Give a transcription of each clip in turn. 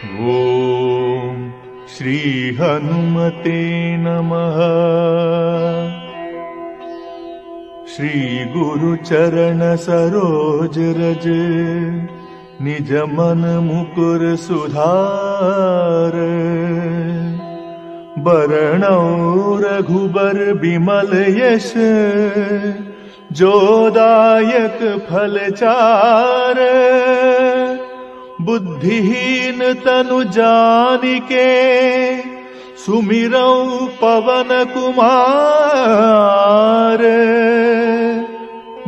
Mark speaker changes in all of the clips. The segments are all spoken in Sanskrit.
Speaker 1: ॐ श्रीहनुमते नमः। श्रीगुरुचरण सरोज रज निज मन मुकुर सुधार। बरणौ रघुबर बिमल यश जोदायक फलचार बुद्धिहीन तनु जानिके सुमिरौ पवन कुमार।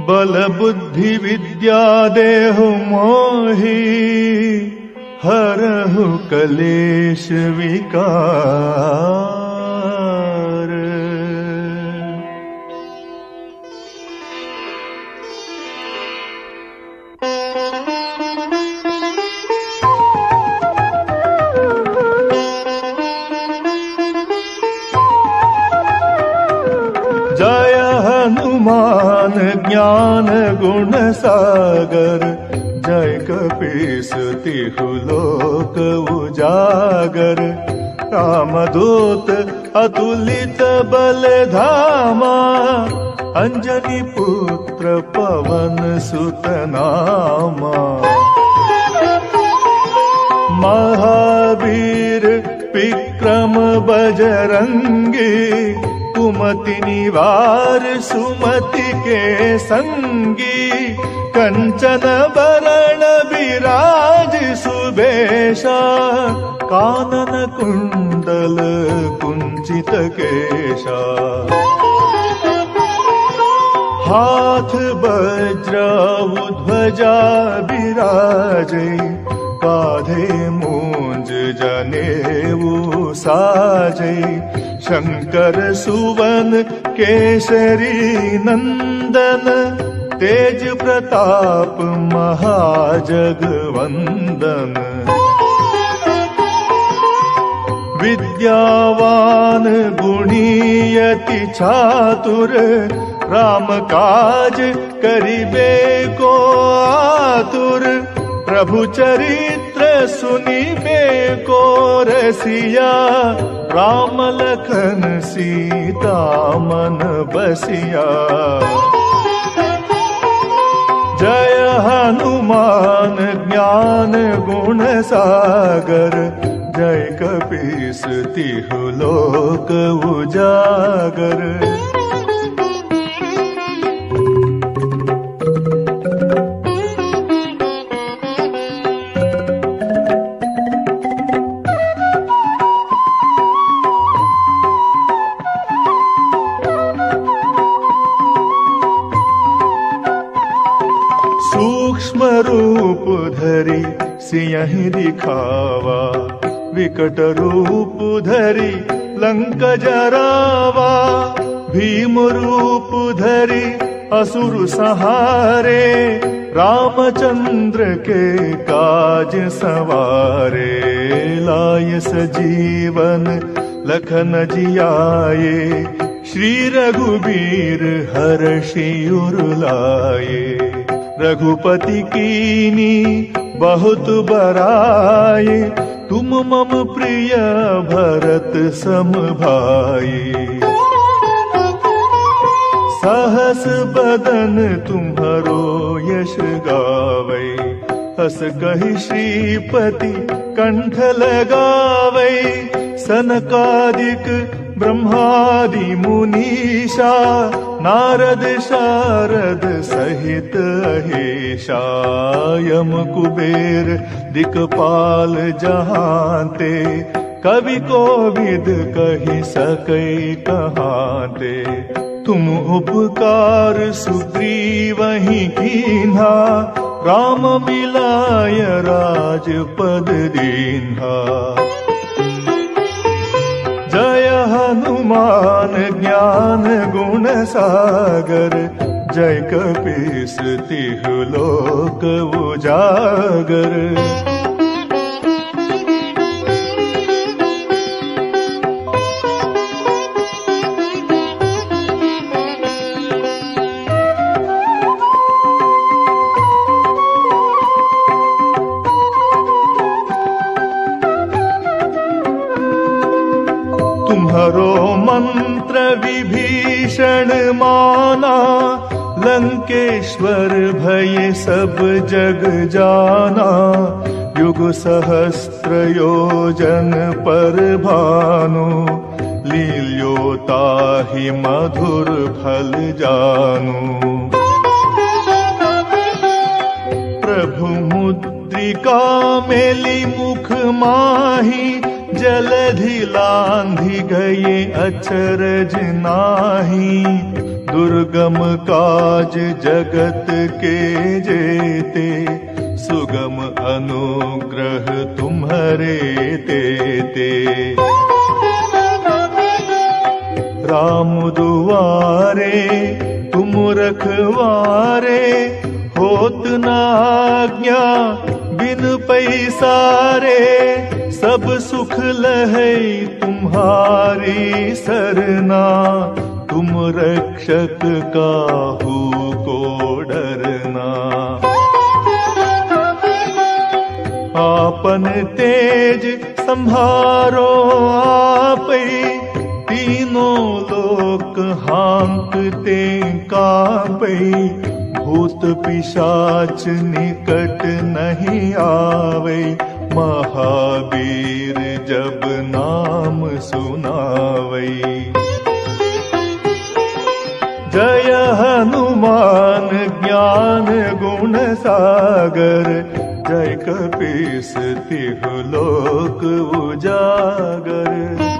Speaker 1: बल बुद्धि विद्या देहु मोहि हरहु कलेश विकार। गुण सागर जय कपीस तिहु लोक उजागर। रामदूत अतुलित बल धामा अंजनी पुत्र पवन सुत नामा महावीर विक्रम बजरंगी कुमति निवार सुमति के संगी कंचन बरण विराज सुबेशा कानन कुंडल कुंचित केशा। हाथ वज्र ध्वजा विराजे काधे मूंज जनेऊ साजे शंकर सुवन केसरी नंदन तेज प्रताप महाजगवंदन विद्यावान गुणीयति चातुर राम काज करिबे को आतुर प्रभु चरित्र सुनिबे को रसिया राम लखन सीता मन बसिया। जय हनुमान ज्ञान गुण सागर। जय कपीस तिहु लोक उजागर। सियहि दिखावा विकट रूप धरि लंक जरावा। भीम रूप धरि असुर सहारे रामचंद्र के काज सवारे। लाय सजीवन लखन जियाए श्री रघुबीर हर शियुर लाए। रघुपति कीनी बहुत बराए तुम मम प्रिय भरत सम भाई। सहस बदन तुम्हारो यश गावै हस कहि श्रीपति कंठ लगावै। सनकादिक ब्रह्मादि मुनीषा नारद शारद सहित अहेशा यम कुबेर दिक्पाल जहांते। कवि को विद कही सकै कहाते। तुम उपकार सुग्रीवहि कीन्हा राम मिलाय राजपद दीन्हा हनुमान ज्ञान गुण सागर जय कपीस तिहु लोक उजागर सब जग जाना, युग सहस्त्र योजन पर भानु। लील्योता ही मधुर फल जानु। प्रभु मुद्रिका मेली मुख माही, जलधि लांधि गए अचरज नाही। दुर्गम काज जगत के जेते, सुगम अनुग्रह तुम्हारे तेते राम दुआरे, तुम रखवारे, होत नाज्ञा बिन पैसारे, सब सुख लहे तुम्हारी सरना। तुम रक्षक काहू को डरना। आपन तेज संभारो आप। तीनों लोक हांकते कापे। भूत पिशाच निकट नहीं आवे। महावीर जब नाम सुनावे। जय हनुमान ज्ञान गुण सागर जय कपीस तिहु लोक उजागर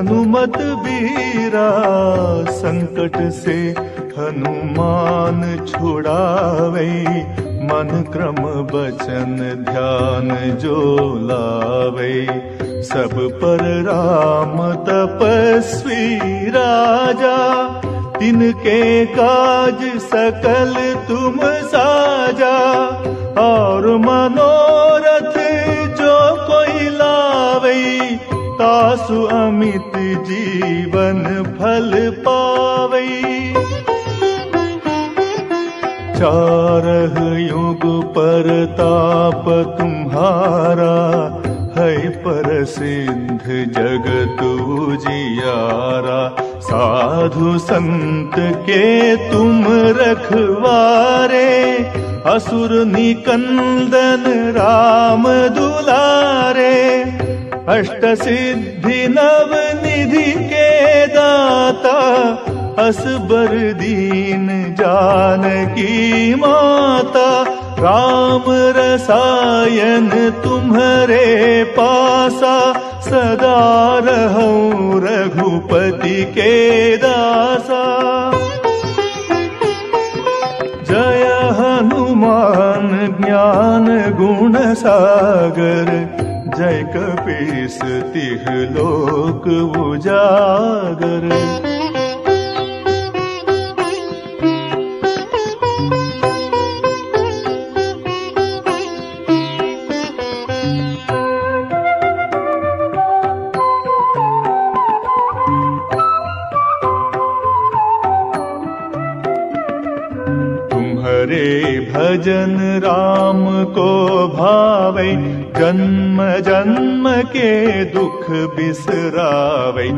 Speaker 1: हनुमत बीरा संकट से हनुमान छुड़ावे। मन क्रम बचन ध्यान जो लावे। सब पर राम तपस्वी राजा, तिनके काज सकल तुम साजा। और मनोरथ तासु अमित जीवन फल पावे। चारह युग पर ताप तुम्हारा, है प्रसिद्ध जगत उजियारा। साधु संत के तुम रखवारे, असुर निकंदन राम दुलारे। अष्ट सिद्धि नव निधि के दाता असबर दीन जान की माता। राम रसायन तुम्हारे पासा, सदा रहूँ रघुपति के दासा। जय हनुमान ज्ञान गुण सागर जय कपीस तिह लोक उजागर भजन राम को भावे जन्म जन्म के दुख बिसरावे।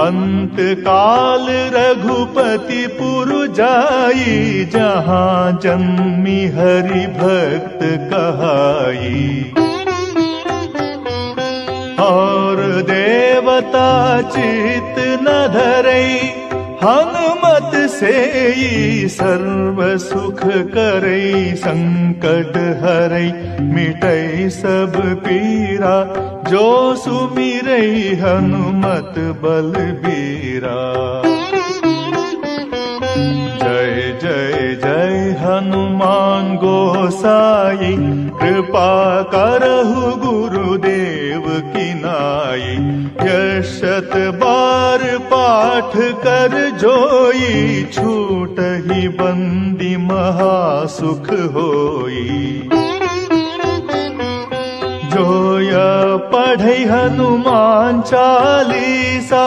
Speaker 1: अंत काल रघुपति पुर जाई जहाँ जन्मी हरि भक्त कहाई। और देवता चित न धरई हनुमत से सर्व सुख करई संकट हरई मिटई सब पीरा। जो सुमिरई हनुमत बलबीरा। जय जय जय हनुमान गोसाई कृपा करहु कर जोई छूट ही बंदी महासुख होई। जोय पढ़े हनुमान चालीसा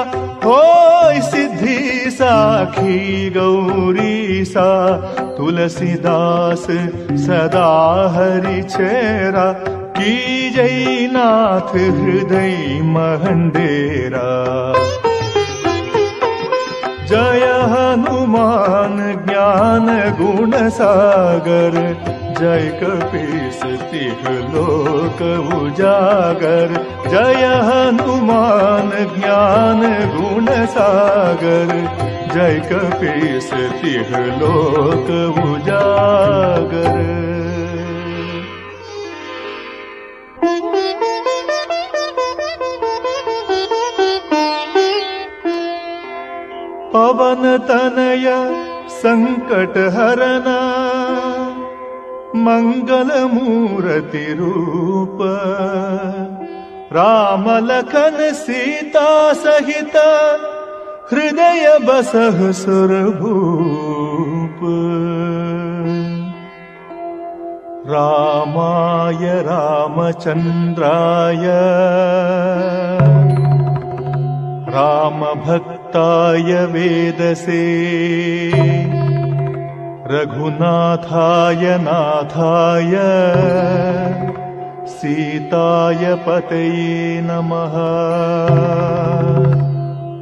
Speaker 1: सिद्धि सा तुलसीदास सदा हरि चेरा की जयनाथ हृदय महंडेरा जय हनुमान ज्ञान गुण सागर जय कपीस तिह लोक उजागर। जय हनुमान ज्ञान गुण सागर जय कपीस तिह लोक उजागर पवन तनय संकट हरना मंगल मूर्ति रूप। राम लखन सीता सहित हृदय बसह सुरभूप। रामाय रामचन्द्राय रामभक्ताय वेदसे। रघुनाथाय नाथाय। सीताय पतये नमः।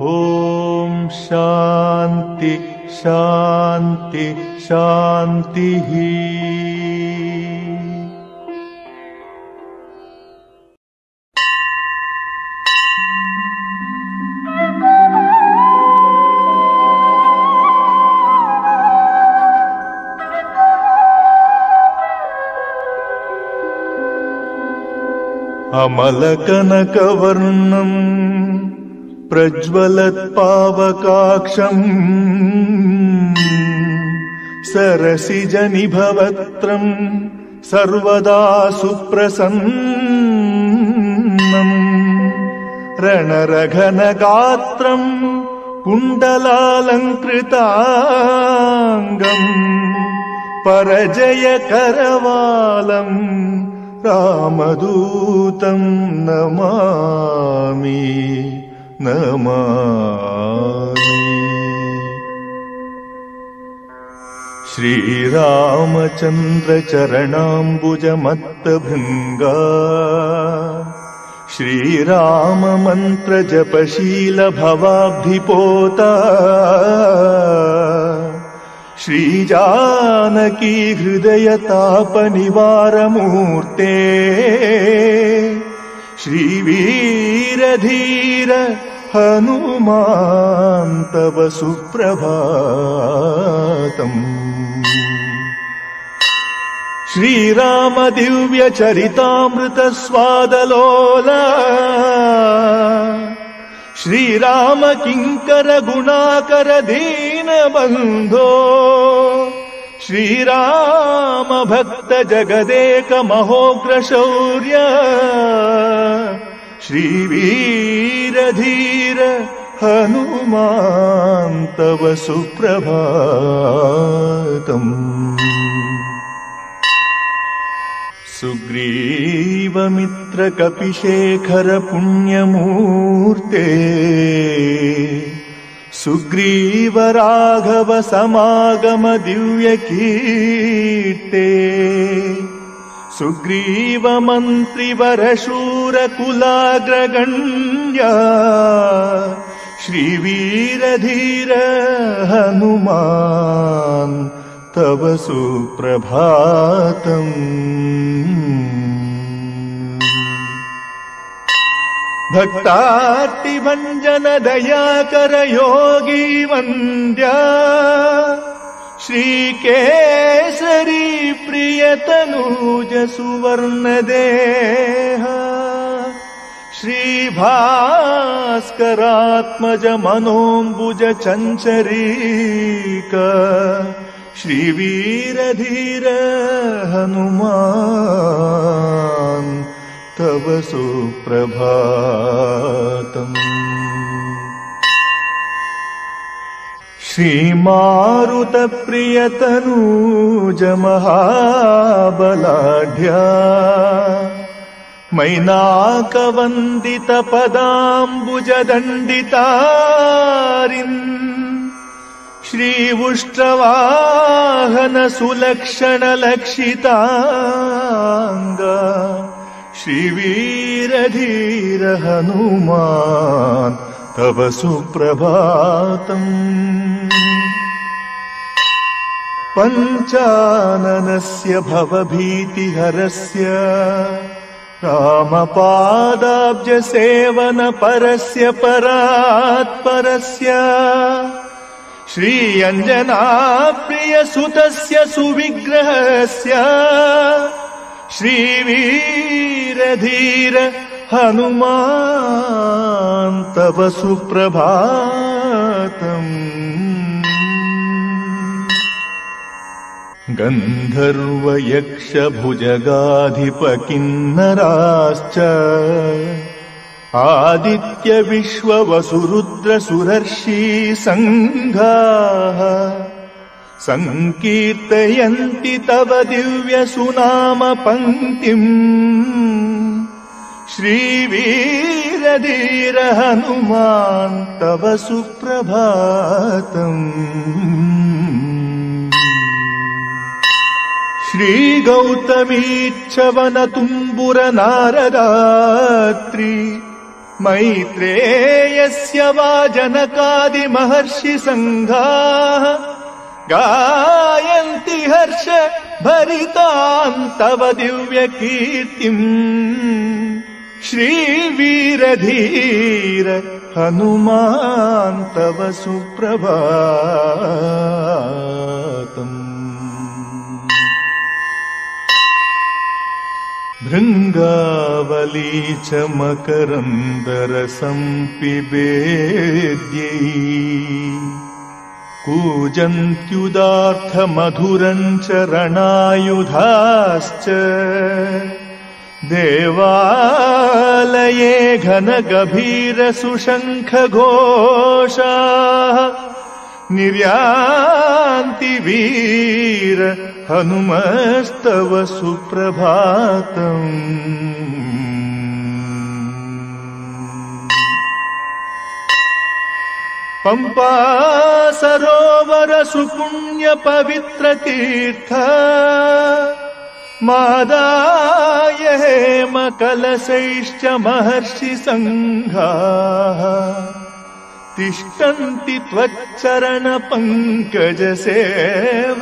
Speaker 1: ॐ शान्ति शान्ति शान्तिः अमलकनकवर्णम् प्रज्वलत्पावकाक्षम् सरसिजनिभवत्रम् सर्वदा सुप्रसन्नम् रणरघनगात्रम् कुण्डलालङ्कृताङ्गम् परजयकरवालम् रामदूतं नमामि नमामि। श्रीरामचन्द्रचरणाम्बुजमत्तभृङ्गा श्रीराममन्त्रजपशीलभवाब्धिपोता श्रीजानकी हृदयतापनिवारमूर्ते। श्रीवीरधीर हनुमान् तव सुप्रभातम्। श्रीराम दिव्यचरितामृतस्वादलोला श्रीराम किङ्कर गुणाकर दीनबन्धो श्रीराम भक्त जगदेक महोग्रशौर्य श्रीवीरधीर हनुमान् तव सुप्रभातम्। सुग्रीवमित्रकपिशेखर पुण्यमूर्ते सुग्रीव राघव समागम दिव्यकीर्ते सुग्रीव मन्त्रिवरशूरकुलाग्रगण्या श्रीवीरधीर हनुमान् तव सुप्रभातम् योगी वन्द्या श्रीकेसरी प्रियतनूज सुवर्णदेह श्रीभास्करात्मज मनोऽम्बुज चञ्चरीक श्रीवीरधीर हनुमान् तव सुप्रभातम्। श्रीमारुतप्रियतनूजमहाबलाढ्या। मैनाकवन्दितपदाम्बुजदण्डितारिन्। श्रीवुष्ट्रवाहनसुलक्षणलक्षिताङ्ग श्रीवीरधीर हनुमान् तव सुप्रभातम्। पञ्चाननस्य भवभीतिहरस्य रामपादाब्जसेवनपरस्य परात्परस्य श्रीअञ्जनाप्रियसुतस्य सुविग्रहस्य श्रीवीरधीर हनुमान् तव सुप्रभातम्। गन्धर्वयक्षभुजगाधिपकिन्नराश्च आदित्यविश्ववसुरुद्रसुरर्षि सङ्घाः सङ्कीर्तयन्ति तव दिव्यसुनाम पङ्क्तिम् श्रीवीरधीर हनुमान् तव सुप्रभातम्। श्रीगौतमीच्छवनतुम्बुरनारदात्रि मैत्रेयस्य वा जनकादिमहर्षि सङ्घाः गायन्ति हर्ष भरितान् तव दिव्यकीर्तिम् श्रीवीरधीर हनुमान् तव सुप्रभातम्। भृङ्गावली च मकरन्दरसं पिबेद्यै कूजन्त्युदार्थमधुरम् च रणायुधाश्च। देवालये घनगभीरसुशङ्खघोषाः। निर्यान्ति वीर हनुमस्तव सुप्रभातम् पम्पा सरोवर सुपुण्य पवित्र तीर्थ मादाय हेम कलशैश्च महर्षि सङ्घाः तिष्ठन्ति त्वच्चरण पङ्कज सेवनार्थम्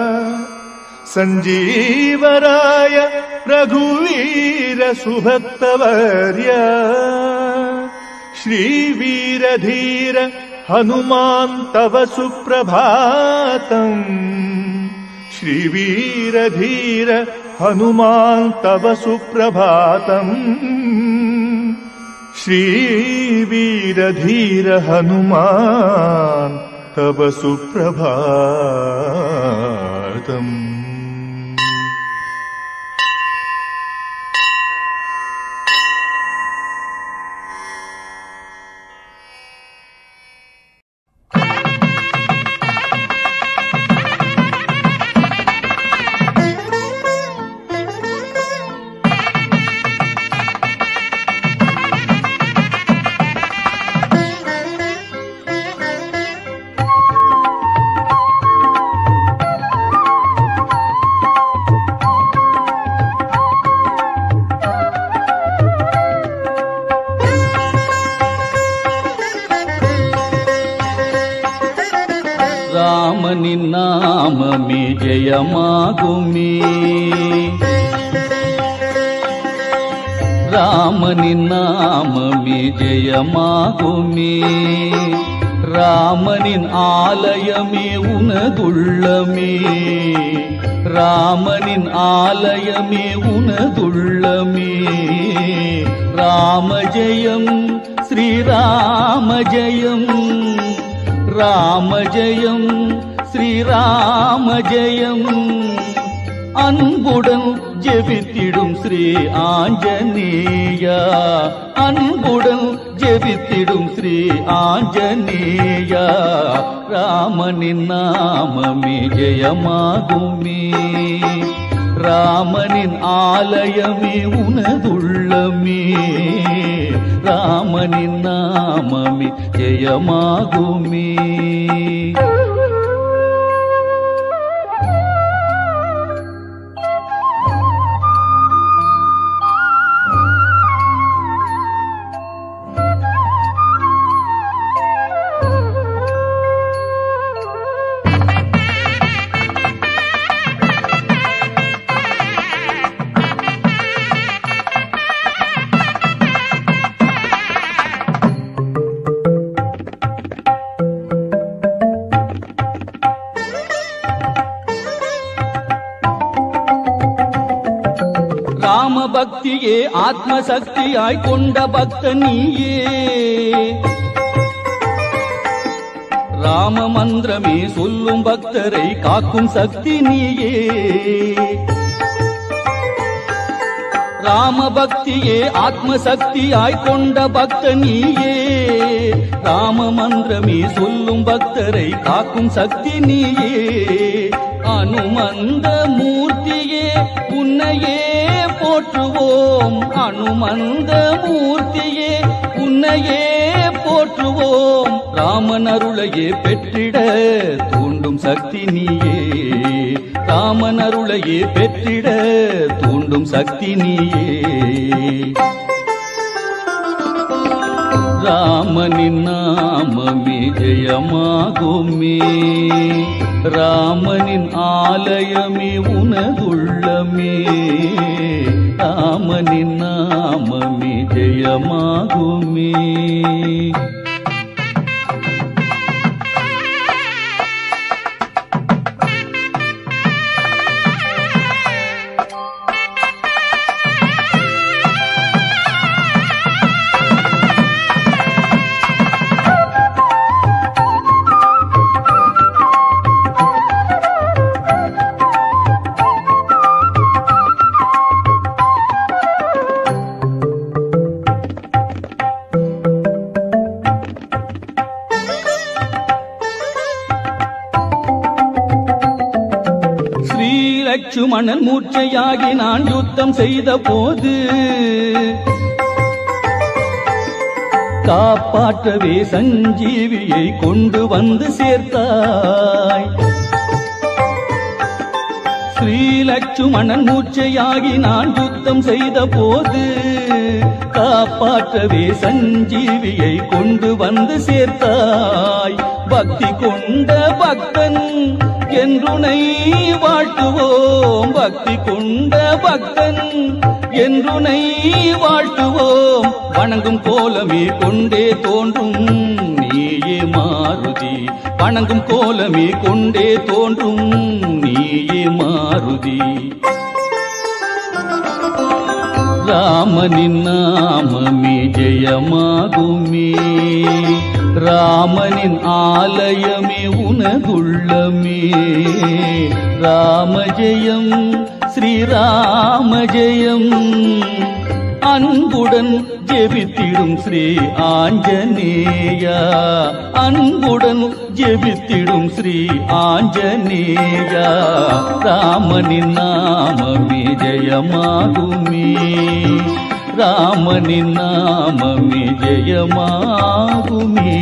Speaker 1: सञ्जीवराय रघुवीर सुभक्तवर्य श्रीवीरधीर हनुमान् तव सुप्रभातम् श्रीवीरधीर हनुमान् तव सुप्रभातम् श्रीवीरधीर हनुमान् तव सुप्रभातम्
Speaker 2: இதயமாகுமே ராமனின் ஆலயமே உனதுள்ளமே. ராமனின் ஆலயமே உனதுள்ளமே. ராமஜயம் ஸ்ரீராமஜயம். ராமஜயம் ஸ்ரீராமஜயம். அன்புடன் ஜெபித்திடும் ஸ்ரீ ஆஞ்சநேயா. அன்புடன் ஜெபித்திடும் ஸ்ரீ ஆஞ்சநேயா. ராமனின் நாமமே ஜெயமாகுமே. ராமனின் ஆலயமே உனதுள்ளமே. ராமனின் நாமமே ஜெயமாகுமே. ஆத்ம சக்தியாய் கொண்ட பக்த நீயே. ராம மந்திரமே சொல்லும் பக்தரை காக்கும் சக்தி நீயே. ராம பக்தியே ஆத்ம சக்தியாய் கொண்ட பக்த நீயே. ராம மந்திரமே சொல்லும் பக்தரை காக்கும் சக்தி நீயே. அனுமந்த மூர்த்தியே உன்னையே போற்றுவோம் அனுமந்த மூர்த்தியே உன்னையே போற்றுவோம். ராமன் அருளையே பெற்றிட தூண்டும் சக்தி நீயே. ராமன் அருளையே பெற்றிட தூண்டும் சக்தி நீயே. ராமனின் நாமமே ஜெயமாகுமே ராமனின் ஆலயமே உனதுள்ளமே ராமனின் நாமமே ஜெயமாகுமே லட்சுமணன் மூர்ச்சையாகி நான் யுத்தம் செய்த போது காப்பாற்றவே சஞ்சீவியை கொண்டு வந்து சேர்த்தாய். ஸ்ரீலட்சுமணன் மூச்சையாகி நான் யுத்தம் செய்த போது காப்பாற்றவே சஞ்சீவியை கொண்டு வந்து சேர்த்தாய். பக்தி கொண்ட பக்தன் என்றுனை வாழ்த்துவோம் பக்தி கொண்ட பக்தன். என்றுனை வாழ்த்துவோம் வணங்கும் கோலமே கொண்டே தோன்றும். நீயே மாருதி வணங்கும் கோலமே கொண்டே தோன்றும். நீயே மாருதி. ராமனின் நாமமே ஜெயமாகுமே. ராமனின் ஆலயமே உனதுள்ளமே ராமஜெயம் ஜெயம் அன்புடன் ஜெபித்திடும் ஸ்ரீ ஆஞ்சநேயா. அன்புடன் ஜெபித்திடும் ஸ்ரீ ஆஞ்சநேயா. ராமனின் நாமமே ஜெயமாகுமே. రామని నామ జయమాగుమే.